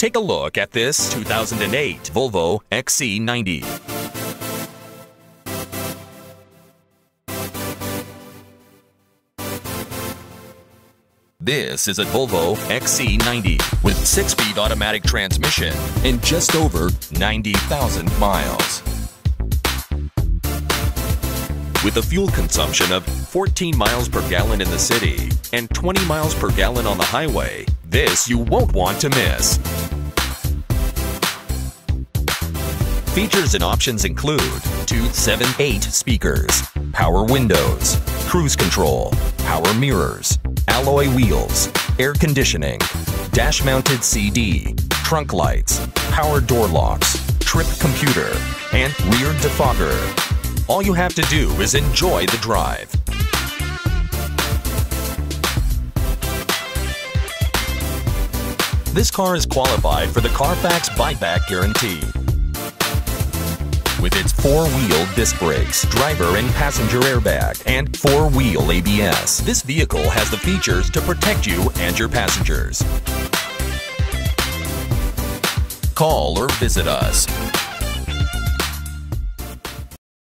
Take a look at this 2008 Volvo XC90. This is a Volvo XC90 with 6-speed automatic transmission and just over 90,000 miles. With a fuel consumption of 14 miles per gallon in the city and 20 miles per gallon on the highway, this you won't want to miss. Features and options include two 7-8 speakers, power windows, cruise control, power mirrors, alloy wheels, air conditioning, dash-mounted CD, trunk lights, power door locks, trip computer, and rear defogger. All you have to do is enjoy the drive. This car is qualified for the Carfax buyback guarantee. With its four-wheel disc brakes, driver and passenger airbag, and four-wheel ABS, this vehicle has the features to protect you and your passengers. Call or visit us